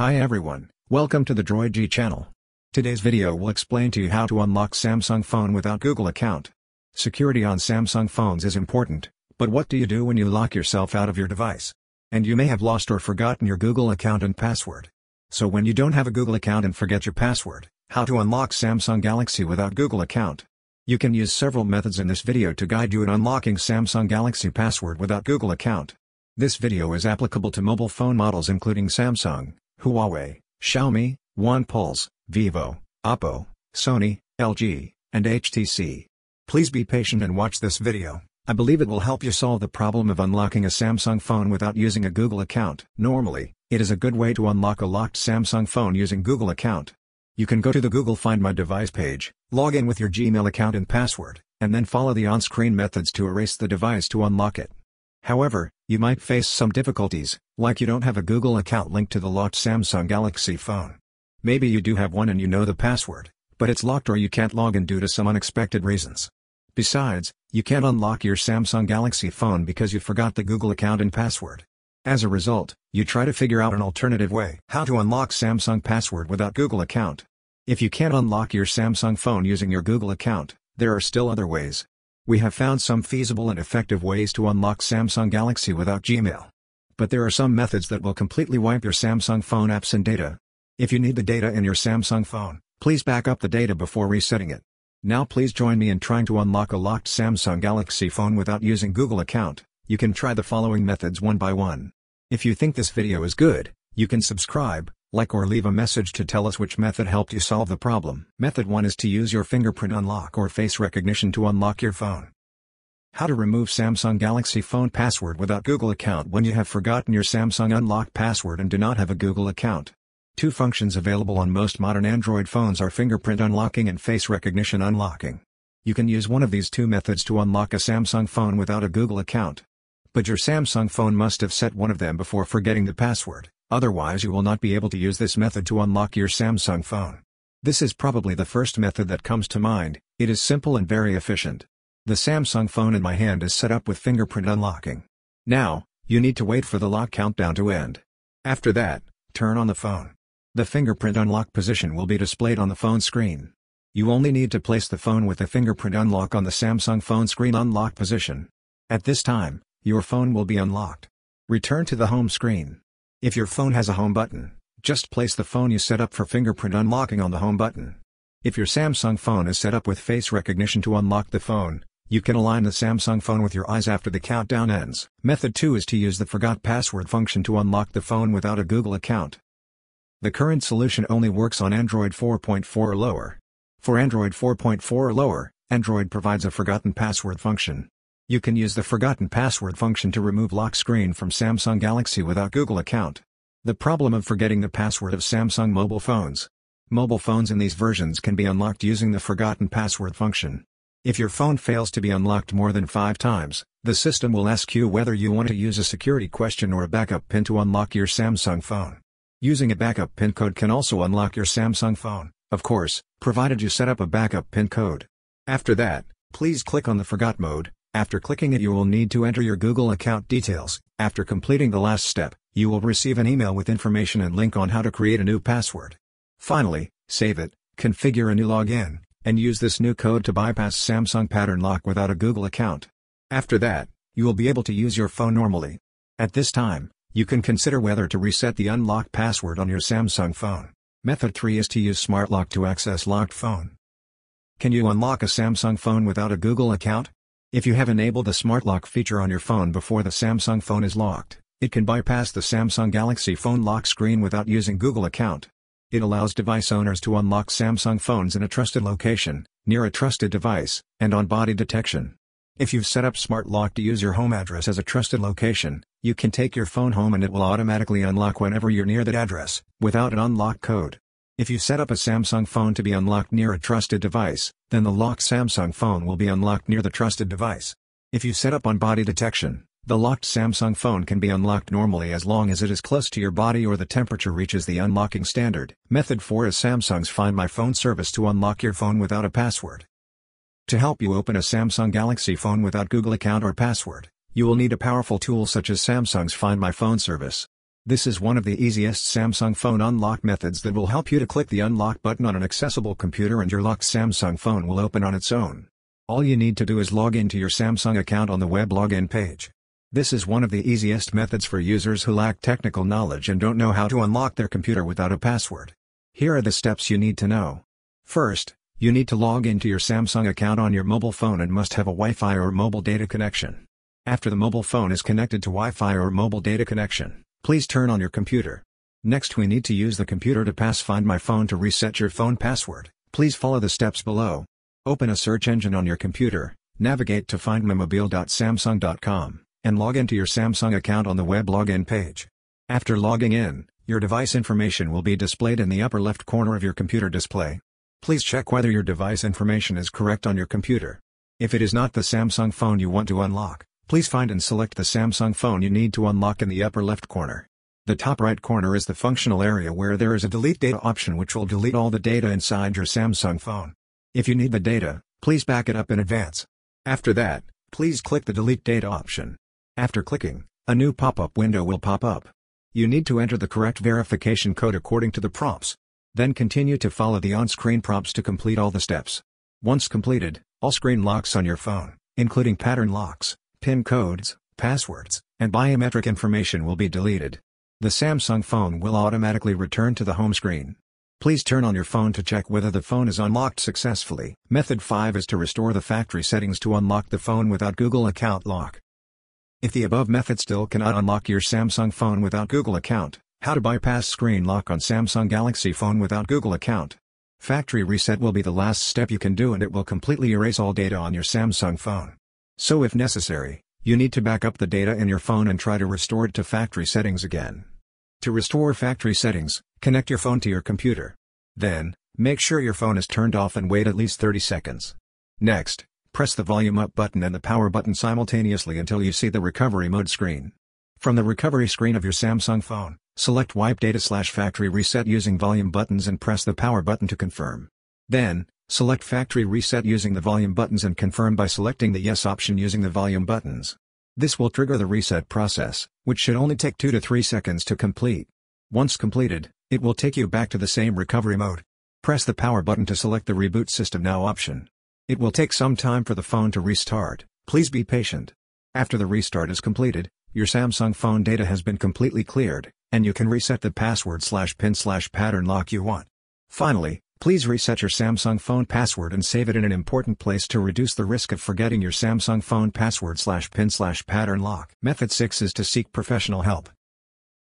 Hi everyone, welcome to the Droigy channel. Today's video will explain to you how to unlock Samsung phone without Google account. Security on Samsung phones is important, but what do you do when you lock yourself out of your device? And you may have lost or forgotten your Google account and password. So when you don't have a Google account and forget your password, how to unlock Samsung Galaxy without Google account? You can use several methods in this video to guide you in unlocking Samsung Galaxy password without Google account. This video is applicable to mobile phone models including Samsung, Huawei, Xiaomi, OnePlus, Vivo, Oppo, Sony, LG, and HTC. Please be patient and watch this video. I believe it will help you solve the problem of unlocking a Samsung phone without using a Google account. Normally, it is a good way to unlock a locked Samsung phone using Google account. You can go to the Google Find My Device page, log in with your Gmail account and password, and then follow the on-screen methods to erase the device to unlock it. However, you might face some difficulties, like you don't have a Google account linked to the locked Samsung Galaxy phone. Maybe you do have one and you know the password, but it's locked or you can't log in due to some unexpected reasons. Besides, you can't unlock your Samsung Galaxy phone because you forgot the Google account and password. As a result, you try to figure out an alternative way. How to unlock Samsung password without Google account. If you can't unlock your Samsung phone using your Google account, there are still other ways. We have found some feasible and effective ways to unlock Samsung Galaxy without Gmail. But there are some methods that will completely wipe your Samsung phone apps and data. If you need the data in your Samsung phone, please back up the data before resetting it. Now please join me in trying to unlock a locked Samsung Galaxy phone without using Google account. You can try the following methods one by one. If you think this video is good, you can subscribe, like or leave a message to tell us which method helped you solve the problem. Method 1 is to use your fingerprint unlock or face recognition to unlock your phone. How to remove Samsung Galaxy phone password without Google account when you have forgotten your Samsung unlock password and do not have a Google account. Two functions available on most modern Android phones are fingerprint unlocking and face recognition unlocking. You can use one of these two methods to unlock a Samsung phone without a Google account. But your Samsung phone must have set one of them before forgetting the password. Otherwise you will not be able to use this method to unlock your Samsung phone. This is probably the first method that comes to mind, it is simple and very efficient. The Samsung phone in my hand is set up with fingerprint unlocking. Now, you need to wait for the lock countdown to end. After that, turn on the phone. The fingerprint unlock position will be displayed on the phone screen. You only need to place the phone with the fingerprint unlock on the Samsung phone screen unlock position. At this time, your phone will be unlocked. Return to the home screen. If your phone has a home button, just place the phone you set up for fingerprint unlocking on the home button. If your Samsung phone is set up with face recognition to unlock the phone, you can align the Samsung phone with your eyes after the countdown ends. Method 2 is to use the forgot password function to unlock the phone without a Google account. The current solution only works on Android 4.4 or lower. For Android 4.4 or lower, Android provides a forgotten password function. You can use the forgotten password function to remove lock screen from Samsung Galaxy without Google account. The problem of forgetting the password of Samsung mobile phones. Mobile phones in these versions can be unlocked using the forgotten password function. If your phone fails to be unlocked more than 5 times, the system will ask you whether you want to use a security question or a backup pin to unlock your Samsung phone. Using a backup pin code can also unlock your Samsung phone, of course, provided you set up a backup pin code. After that, please click on the Forgot mode, after clicking it you will need to enter your Google account details. After completing the last step, you will receive an email with information and link on how to create a new password. Finally, save it, configure a new login, and use this new code to bypass Samsung pattern lock without a Google account. After that, you will be able to use your phone normally. At this time, you can consider whether to reset the unlock password on your Samsung phone. Method 3 is to use Smart Lock to access locked phone. Can you unlock a Samsung phone without a Google account? If you have enabled the Smart Lock feature on your phone before the Samsung phone is locked, it can bypass the Samsung Galaxy phone lock screen without using Google account. It allows device owners to unlock Samsung phones in a trusted location, near a trusted device, and on body detection. If you've set up Smart Lock to use your home address as a trusted location, you can take your phone home and it will automatically unlock whenever you're near that address, without an unlock code. If you set up a Samsung phone to be unlocked near a trusted device, then the locked Samsung phone will be unlocked near the trusted device. If you set up on body detection, the locked Samsung phone can be unlocked normally as long as it is close to your body or the temperature reaches the unlocking standard. Method 4 is Samsung's Find My Phone service to unlock your phone without a password. To help you open a Samsung Galaxy phone without Google account or password, you will need a powerful tool such as Samsung's Find My Phone service. This is one of the easiest Samsung phone unlock methods that will help you to click the unlock button on an accessible computer and your locked Samsung phone will open on its own. All you need to do is log into your Samsung account on the web login page. This is one of the easiest methods for users who lack technical knowledge and don't know how to unlock their computer without a password. Here are the steps you need to know. First, you need to log into your Samsung account on your mobile phone and must have a Wi-Fi or mobile data connection. After the mobile phone is connected to Wi-Fi or mobile data connection, Please turn on your computer. Next we need to use the computer to pass Find My Phone to reset your phone password. Please follow the steps below. Open a search engine on your computer, navigate to findmymobile.samsung.com, and log into your Samsung account on the web login page. After logging in, your device information will be displayed in the upper left corner of your computer display. Please check whether your device information is correct on your computer. If it is not the Samsung phone you want to unlock, Please find and select the Samsung phone you need to unlock in the upper left corner. The top right corner is the functional area where there is a delete data option which will delete all the data inside your Samsung phone. If you need the data, please back it up in advance. After that, please click the delete data option. After clicking, a new pop-up window will pop up. You need to enter the correct verification code according to the prompts. Then continue to follow the on-screen prompts to complete all the steps. Once completed, all screen locks on your phone, including pattern locks, PIN codes, passwords, and biometric information will be deleted. The Samsung phone will automatically return to the home screen. Please turn on your phone to check whether the phone is unlocked successfully. Method 5 is to restore the factory settings to unlock the phone without Google account lock. If the above method still cannot unlock your Samsung phone without Google account, how to bypass screen lock on Samsung Galaxy phone without Google account. Factory reset will be the last step you can do and it will completely erase all data on your Samsung phone. So if necessary, you need to back up the data in your phone and try to restore it to factory settings again. To restore factory settings, connect your phone to your computer. Then, make sure your phone is turned off and wait at least 30 seconds. Next, press the volume up button and the power button simultaneously until you see the recovery mode screen. From the recovery screen of your Samsung phone, select Wipe Data slash Factory Reset using volume buttons and press the power button to confirm. Then, Select Factory Reset using the volume buttons and confirm by selecting the Yes option using the volume buttons. This will trigger the reset process, which should only take 2 to 3 seconds to complete. Once completed, it will take you back to the same recovery mode. Press the power button to select the Reboot System Now option. It will take some time for the phone to restart, please be patient. After the restart is completed, your Samsung phone data has been completely cleared, and you can reset the password slash pin slash pattern lock you want. Finally, Please reset your Samsung phone password and save it in an important place to reduce the risk of forgetting your Samsung phone password slash pin slash pattern lock. Method 6 is to seek professional help.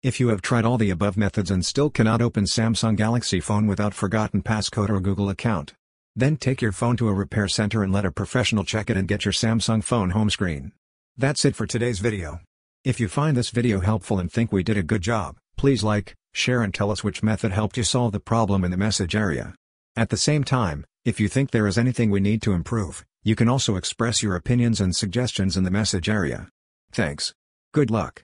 If you have tried all the above methods and still cannot open Samsung Galaxy phone without forgotten passcode or Google account, then take your phone to a repair center and let a professional check it and get your Samsung phone home screen. That's it for today's video. If you find this video helpful and think we did a good job, please like, share and tell us which method helped you solve the problem in the message area. At the same time, if you think there is anything we need to improve, you can also express your opinions and suggestions in the message area. Thanks. Good luck.